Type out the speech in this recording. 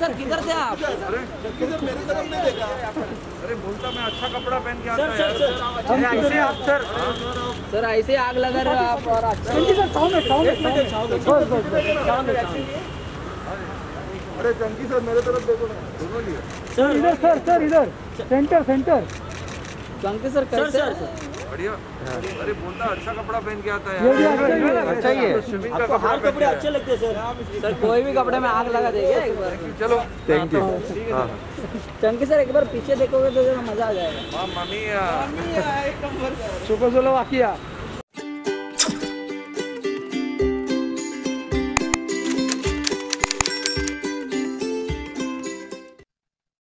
Sir किधर थे आप अरे बोलता मैं अच्छा कपड़ा पहन के आता सर ऐसे आप सर सर ऐसे आग लगा रहे हो आप और अच्छा अरे चंकी सर मेरे तरफ़ देखो ना सर इधर सर सर इधर सेंटर सेंटर चंकी सर कैसे? बढ़िया। अरे बोलता अच्छा कपड़ा पहन के आता अच्छा ही है। अच्छा ही है। स्विमिंग का कपड़ा आया। लगते हैं सर। सर कोई भी कपड़े में आग लगा देंगे एक बार। चलो। थैंक यू चंकी सर एक बार पीछे देखोगे तो जरा मज़ा आ जाएगा। सुबह मम्मी चेकोस्लोवाकिया